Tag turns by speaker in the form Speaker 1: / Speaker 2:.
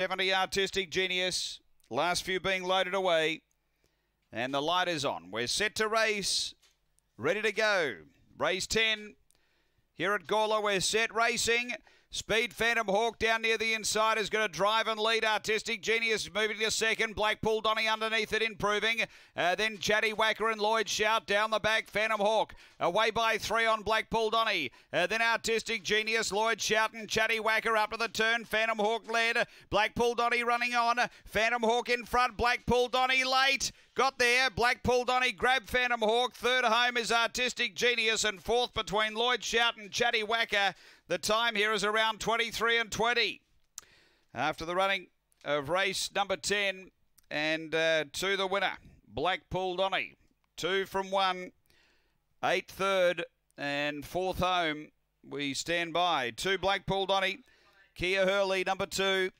Speaker 1: 70 Artistic Genius. Last few being loaded away. And the light is on. We're set to race. Ready to go. Race 10. Here at Gawler, we're set racing. Speed Phantom Hawk down near the inside is going to drive and lead. Artistic Genius moving to second. Blackpool Donny underneath it, improving. Uh, then Chatty Whacker and Lloyd Shout down the back. Phantom Hawk away by three on Blackpool Donny. Uh, then Artistic Genius, Lloyd Shout and Chatty Whacker up to the turn. Phantom Hawk led. Blackpool Donny running on. Phantom Hawk in front. Blackpool Donny late. Got there. Blackpool Donny grabbed Phantom Hawk. Third home is Artistic Genius. And fourth between Lloyd Shout and Chatty Whacker. The time here is around 23 and 20. After the running of race number 10 and uh, to the winner, Blackpool Donny. Two from one, eight third and fourth home. We stand by. Two Blackpool Donny, Kia Hurley number two.